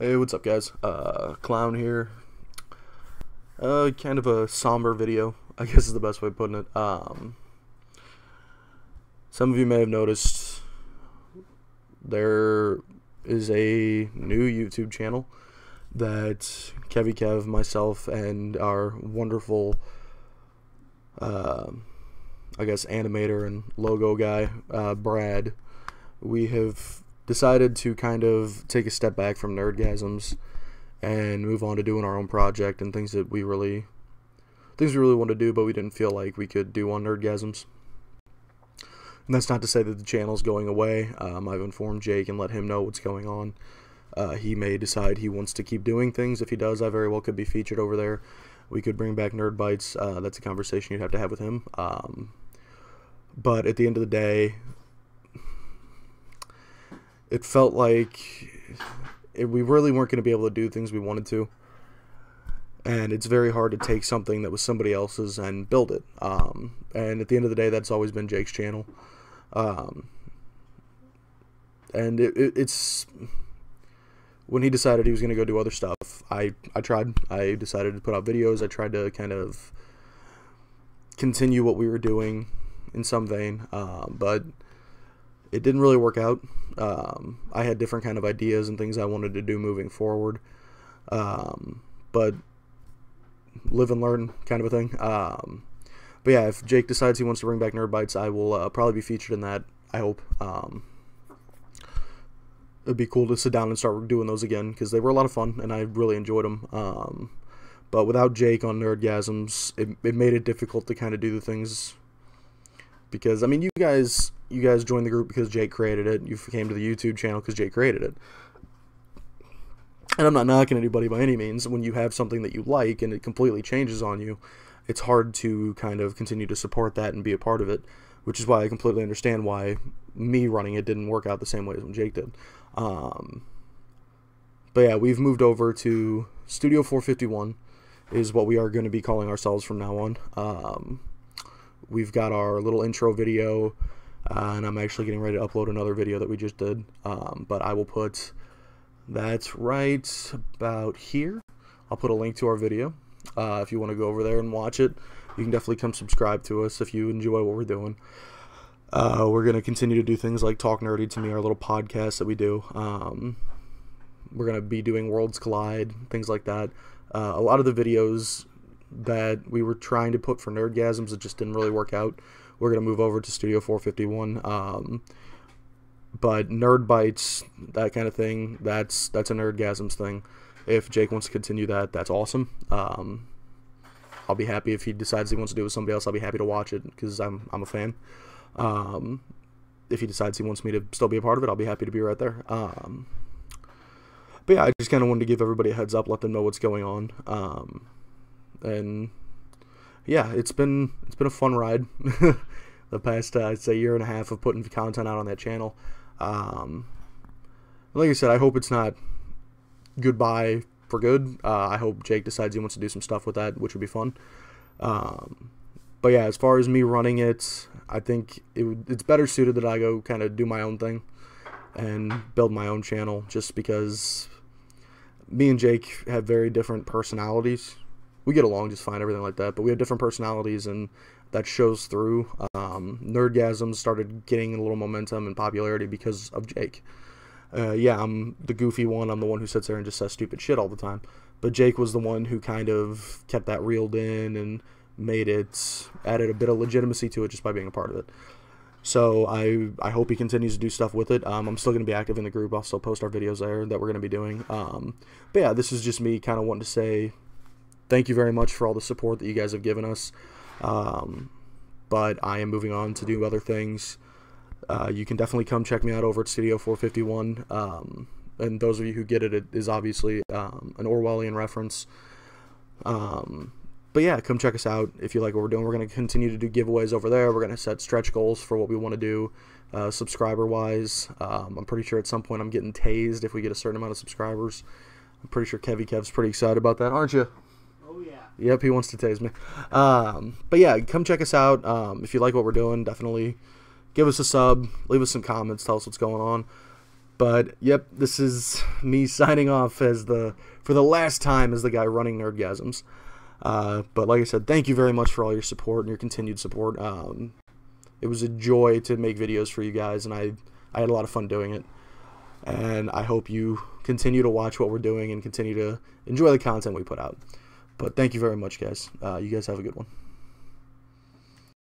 Hey, what's up, guys? Uh, Klown here. Uh, kind of a somber video, I guess is the best way of putting it. Um, some of you may have noticed there is a new YouTube channel that Kevy Kev, myself, and our wonderful, uh, I guess, animator and logo guy, uh, Brad, we have decided to kind of take a step back from nerdgasms and move on to doing our own project and things that we really things we really want to do but we didn't feel like we could do on nerdgasms. And that's not to say that the channel's going away. Um, i've informed jake and let him know what's going on. Uh, he may decide he wants to keep doing things. If he does i very well could be featured over there. We could bring back nerd bites. Uh, that's a conversation you'd have to have with him. Um, but at the end of the day it felt like it, we really weren't going to be able to do things we wanted to. And it's very hard to take something that was somebody else's and build it. Um, and at the end of the day, that's always been Jake's channel. Um, and it, it, it's when he decided he was going to go do other stuff. I I tried. I decided to put out videos. I tried to kind of continue what we were doing in some vein, uh, but it didn't really work out. Um, I had different kind of ideas and things I wanted to do moving forward, um, but live and learn kind of a thing. Um, but yeah, if Jake decides he wants to bring back Nerd Bites, I will uh, probably be featured in that. I hope. Um, it'd be cool to sit down and start doing those again because they were a lot of fun and I really enjoyed them. Um, but without Jake on Nerdgasms, it, it made it difficult to kind of do the things because I mean, you guys you guys joined the group because Jake created it. You came to the YouTube channel because Jake created it. And I'm not knocking anybody by any means. When you have something that you like and it completely changes on you, it's hard to kind of continue to support that and be a part of it, which is why I completely understand why me running it didn't work out the same way as when Jake did. Um, but yeah, we've moved over to Studio 451 is what we are going to be calling ourselves from now on. Um, we've got our little intro video uh, and I'm actually getting ready to upload another video that we just did. Um, but I will put that's right about here. I'll put a link to our video uh, if you want to go over there and watch it. You can definitely come subscribe to us if you enjoy what we're doing. Uh, we're going to continue to do things like Talk Nerdy to Me, our little podcast that we do. Um, we're going to be doing Worlds Collide, things like that. Uh, a lot of the videos that we were trying to put for Nerdgasms, it just didn't really work out we're gonna move over to Studio 451. Um, but Nerd Bites, that kind of thing, that's that's a Nerdgasms thing. If Jake wants to continue that, that's awesome. Um, I'll be happy if he decides he wants to do it with somebody else. I'll be happy to watch it because I'm I'm a fan. Um, if he decides he wants me to still be a part of it, I'll be happy to be right there. Um, but yeah, I just kind of wanted to give everybody a heads up, let them know what's going on, um, and yeah, it's been it's been a fun ride. the past uh, I'd say year and a half of putting content out on that channel. Um, like I said, I hope it's not goodbye for good. Uh, I hope Jake decides he wants to do some stuff with that, which would be fun. Um, but yeah, as far as me running it, I think it would, it's better suited that I go kind of do my own thing and build my own channel, just because me and Jake have very different personalities we get along just fine, everything like that. But we have different personalities, and that shows through. Um, Nerdgasm started getting a little momentum and popularity because of Jake. Uh, yeah, I'm the goofy one. I'm the one who sits there and just says stupid shit all the time. But Jake was the one who kind of kept that reeled in and made it added a bit of legitimacy to it just by being a part of it. So I I hope he continues to do stuff with it. Um, I'm still going to be active in the group. I'll still post our videos there that we're going to be doing. Um, but yeah, this is just me kind of wanting to say thank you very much for all the support that you guys have given us. Um, but I am moving on to do other things. Uh, you can definitely come check me out over at Studio 451. Um, and those of you who get it, it is obviously um, an Orwellian reference. Um, but yeah, come check us out if you like what we're doing. We're going to continue to do giveaways over there. We're going to set stretch goals for what we want to do uh, subscriber wise. Um, I'm pretty sure at some point I'm getting tased if we get a certain amount of subscribers. I'm pretty sure Kevy Kev's pretty excited about that, aren't you? Yep, he wants to tase me. Um, but yeah, come check us out. Um, if you like what we're doing, definitely give us a sub, leave us some comments, tell us what's going on. But yep, this is me signing off as the for the last time as the guy running Nerdgasms. Uh, but like I said, thank you very much for all your support and your continued support. Um, it was a joy to make videos for you guys, and I I had a lot of fun doing it. And I hope you continue to watch what we're doing and continue to enjoy the content we put out. But thank you very much, guys. Uh, you guys have a good one.